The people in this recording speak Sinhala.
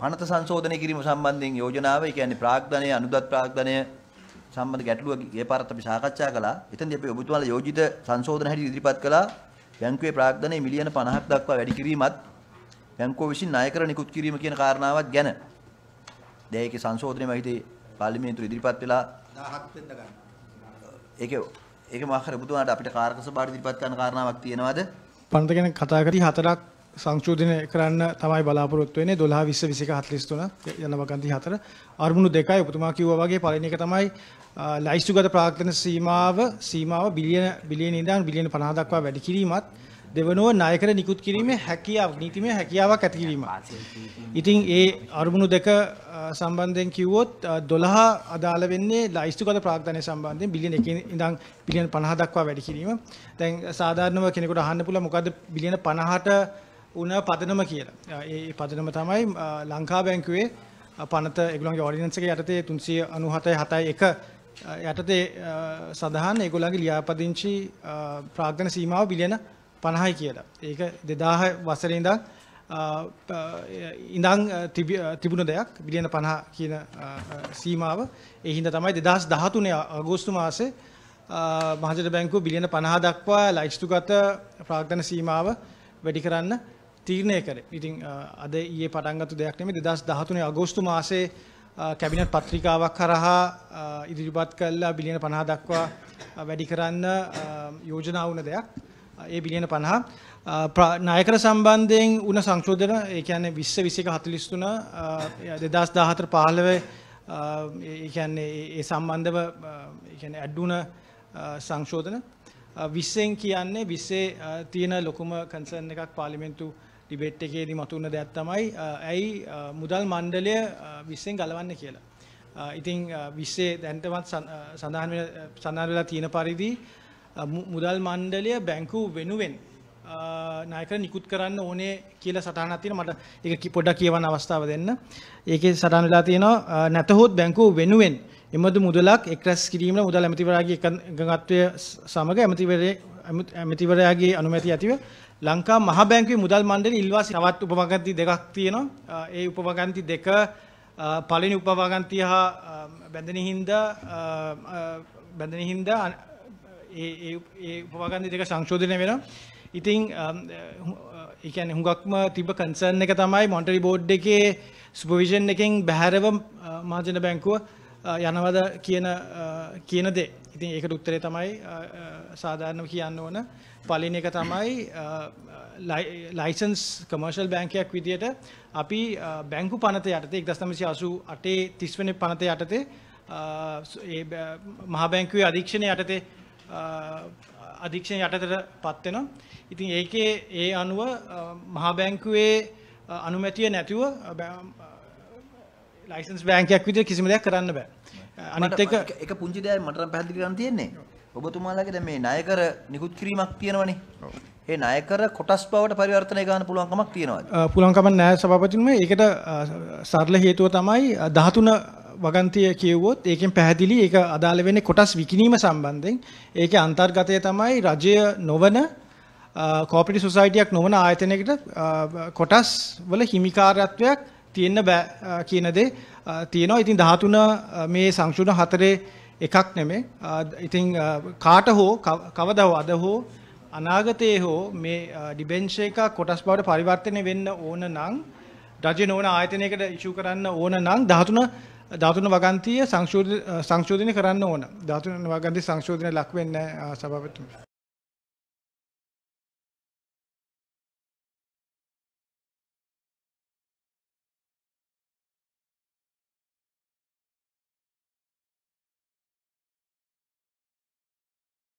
පනත සංශෝධනය කිරීම සම්බන්ධයෙන් යෝජනාව ඒ කියන්නේ ප්‍රාග්ධනය අනුදත් ප්‍රාග්ධනය සම්බන්ධ ගැටලුව ගිය පාරත් අපි සාකච්ඡා කළා. එතෙන්දී අපි ඔබතුමාලා යෝජිත සංශෝධන හැටි ඉදිරිපත් කළා. බැංකුවේ ප්‍රාග්ධනය මිලියන 50ක් දක්වා වැඩි කිරීමත් බැංකුව විසින් ණය කර නිකුත් කිරීම කියන කාරණාවත් ගැන දැන් ඒකේ සංශෝධනය මම හිතේ පාර්ලිමේන්තුවේ ඉදිරිපත් වෙලා 17 වෙනිදා ගන්න. ඒකේ ඒක මාකර ඔබතුමාට අපිට කාරක සභාවට ඉදිරිපත් කරන කාරණාවක් තියෙනවද? පනත ගැන කතා කරී හතරක් සංශෝධනය කරන්න තමයි බලාපොරොත්තු වෙන්නේ 12 20 21 43 යන වගන්ති හතර අරමුණු දෙකයි ඔබතුමා කිව්වා වගේ පළවෙනි එක තමයි ලයිස්තුගත ප්‍රාග්ධන සීමාව සීමාව බිලියන බිලියන ඉඳන් බිලියන 50 දක්වා වැඩි කිරීමත් දෙවනුව ණයකර නිකුත් කිරීමේ හැකියාව නීතිමය හැකියාවක් ඇති කිරීම. ඉතින් ඒ අරමුණු දෙක සම්බන්ධයෙන් කිව්වොත් 12 අදාළ වෙන්නේ ලයිස්තුගත ප්‍රාග්ධනය සම්බන්ධයෙන් බිලියන 1 ඉඳන් බිලියන 50 දක්වා වැඩි කිරීම. දැන් සාධාරණව කෙනෙකුට අහන්න පුළුවන් මොකද්ද බිලියන 50ට උන පදනම කියලා. ඒ පදනම තමයි ලංකා බැංකුවේ පනත ඒගොල්ලන්ගේ ඕඩිනන්ස් එක යටතේ 397 7 1 යටතේ සඳහන් ඒගොල්ලන්ගේ ලියාපදිංචි ප්‍රාග්ධන සීමාව බිලියන 50යි කියලා. ඒක 2000 වසරේ ඉඳන් ඉඳන් තිබුණ දෙයක් බිලියන 50 කියන සීමාව. ඒ හින්දා තමයි 2013 අගෝස්තු මාසේ මහජන බැංකුව බිලියන 50 දක්වා ලයිස්තුගත ප්‍රාග්ධන සීමාව වැඩි කරන්න තීරණය කරේ. ඉතින් අද ඊයේ පටන් ගත්ත දෙයක් නෙමෙයි 2013 අගෝස්තු මාසේ කැබිනට් පත්‍රිකාවක් කරහා ඉදිරිපත් කළා බිලියන 50 දක්වා වැඩි කරන්න යෝජනා වුණ දෙයක්. ඒ බිලියන 50 නායකර සම්බන්ධයෙන් වුණ සංශෝධන ඒ කියන්නේ 20 21 43 2014 15 ඒ කියන්නේ ඒ සම්බන්ධව ඒ කියන්නේ ඇඩ් වුණ සංශෝධන 20න් කියන්නේ 20 තියෙන ලොකුම කන්සර්න් එකක් පාර්ලිමේන්තු ඩිබේට් එකේදී මතුවන දෙයක් තමයි ඇයි මුදල් මණ්ඩලය 20න් ගලවන්න කියලා. ඉතින් 20 දැන්ටමත් සඳහන් වෙන සඳහන් වෙලා තියෙන පරිදි මුදල් මණ්ඩලය බැංකුව වෙනුවෙන් නායකර නිකුත් කරන්න ඕනේ කියලා සටහනක් තියෙනවා මට ඒක පොඩ්ඩක් කියවන්න අවස්ථාව දෙන්න. ඒකේ සටහන් වෙලා තියෙනවා නැතහොත් බැංකුව වෙනුවෙන් එමදු මුදලක් එක්රැස් කිරීමට මුදල් ඇමතිවරයාගේ එකඟත්වය සමග ඇමතිවරයාගේ අනුමැතිය ඇතිව ලංකා මහ බැංකුවේ මුදල් මණ්ඩලය ඉල්වා තවත් උපවගන්ති දෙකක් තියෙනවා. ඒ උපවගන්ති දෙක පළවෙනි උපවගන්තිය හා බැඳෙන හින්දා බැඳෙන හින්දා ඒ ඒ උපවගන්ති දෙක සංශෝධනය වෙනවා. ඉතින් ඒ කියන්නේ හුඟක්ම තිබ්බ කන්සර්න් එක තමයි මොන්ටරි බෝඩ් එකේ සුපර්විෂන් එකෙන් බැහැරව මහජන බැංකුව යනවද කියන කියන දේ. ඉතින් ඒකට උත්තරේ තමයි සාධාරණව කියන්න ඕන. පළවෙනි එක තමයි ලයිසන්ස් කමර්ෂල් බැංකයක් විදියට අපි බැංකු පනත යටතේ 1988 30 වෙනි පනත යටතේ ඒ මහ බැංකුවේ අධීක්ෂණය යටතේ අධීක්ෂණ යටතට පත් වෙනවා. ඉතින් ඒකේ ඒ අනුව මහා බැංකුවේ අනුමැතිය නැතුව ලයිසන්ස් බැංකයක් විදිහට කිසිම දෙයක් කරන්න බෑ. අනිත් එක එක පුංචි දෙයක් මට නම් පැහැදිලි කරන්න තියෙන්නේ. ඔබතුමාලාගේ දැන් මේ ණයකර නිකුත් කිරීමක් තියෙනවනේ. ඒ ණයකර කොටස් බවට පරිවර්තනය කරන්න පුළුවන් කමක් තියෙනවද? පුළුවන් කමක් නැහැ සභාපතිතුමා. ඒකට සරල හේතුව තමයි 13 වගන්තිය කියවුවොත් ඒකෙන් පැහැදිලි ඒක අදාළ වෙන්නේ කොටස් විකිණීම සම්බන්ධයෙන්. ඒකේ අන්තර්ගතය තමයි රජය නොවන කෝපරේටිව් සොසයිටියක් නොවන ආයතනයකට කොටස් වල හිමිකාරත්වයක් තියෙන්න බෑ කියන දේ තියෙනවා. ඉතින් 13 මේ සංශෝධන හතරේ එකක් නෙමෙයි. ඉතින් කාට හෝ කවදා හෝ අද හෝ අනාගතයේ හෝ මේ ඩිබෙන්චර් එක කොටස් බවට පරිවර්තනය වෙන්න ඕන නම් රජ නොවන ආයතනයකට ඉෂු කරන්න ඕන නම් 13 ධාතුන වගන්තිය සංශෝධනය කරන්න ඕන. ධාතුන වගන්ති සංශෝධනය ලක් වෙන්නේ නැහැ සභාපතිතුමා.